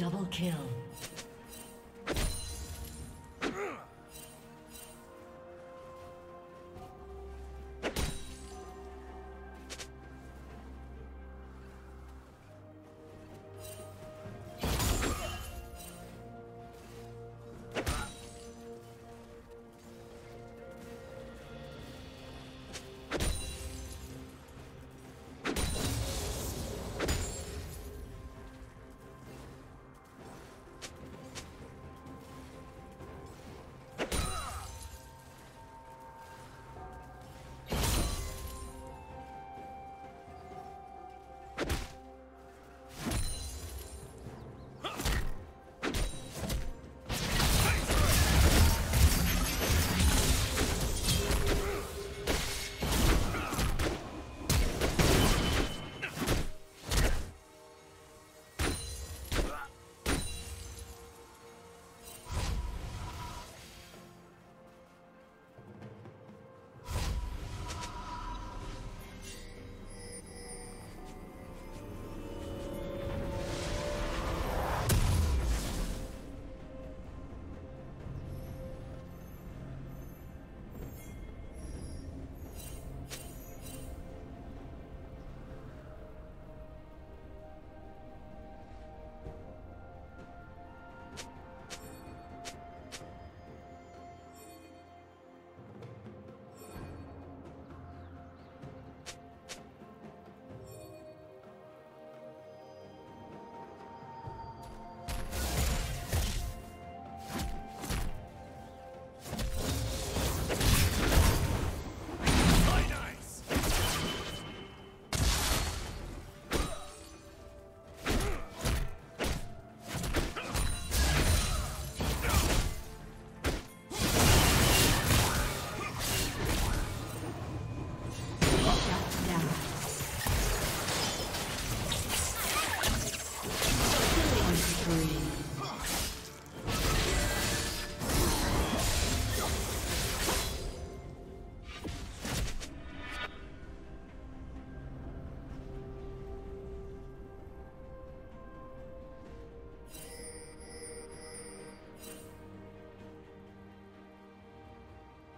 Double kill.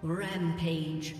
Rampage.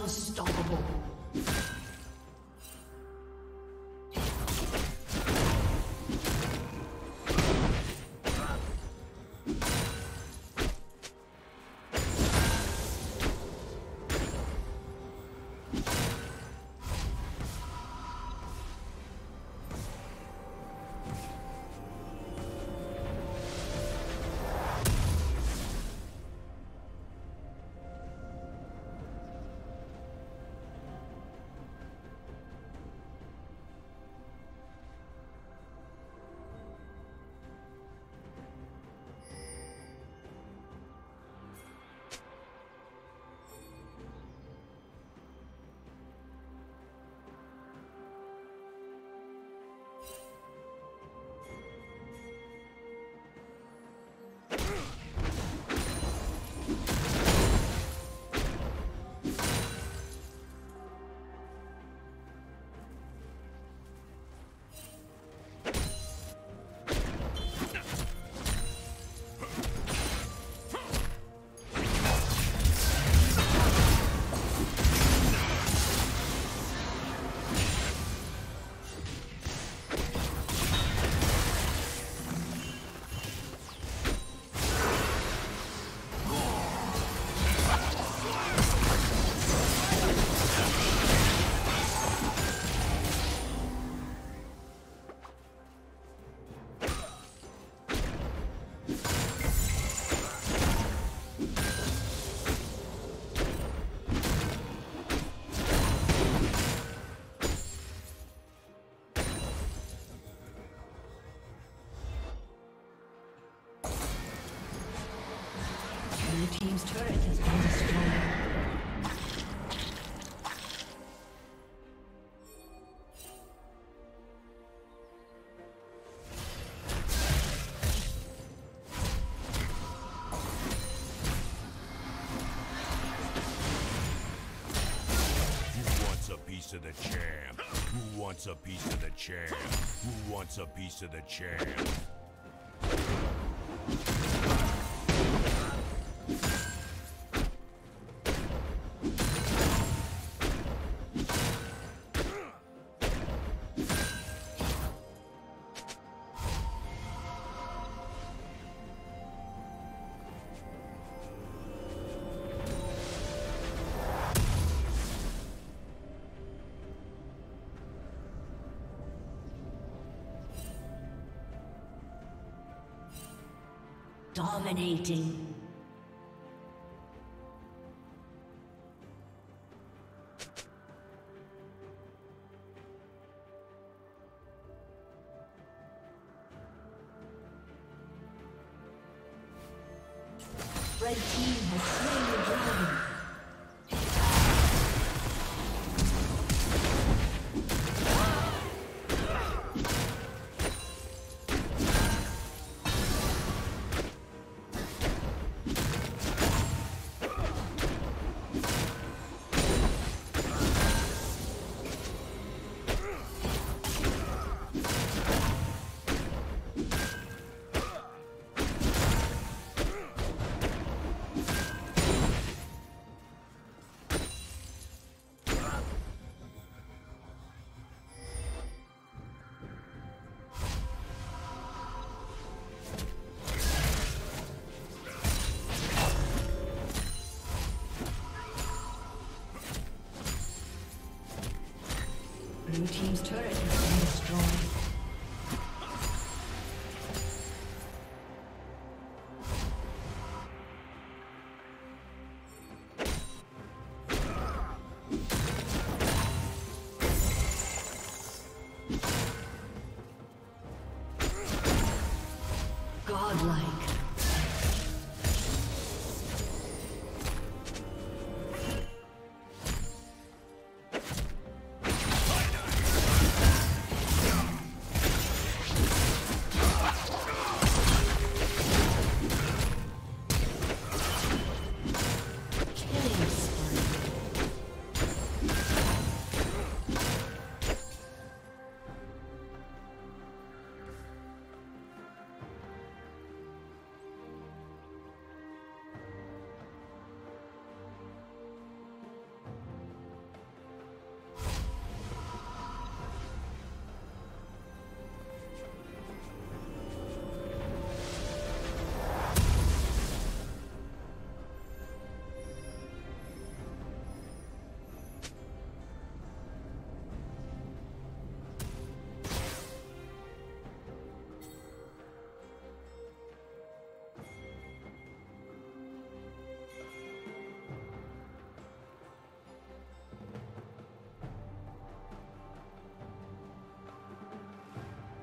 Unstoppable. Team's turret has been destroyed. a piece of the champ? Who wants a piece of the champ? Who wants a piece of the champ? Dominating. Blue team's turret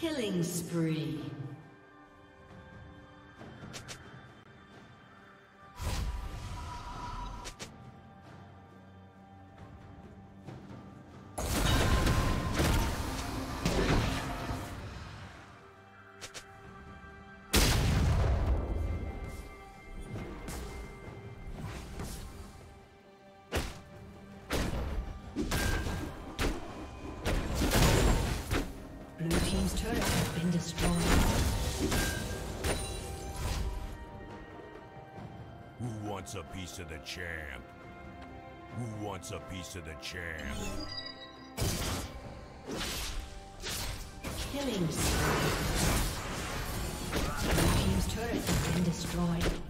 Killing spree. Wants a piece of the champ? Who wants a piece of the champ? Killing spree. Team's turret has been destroyed.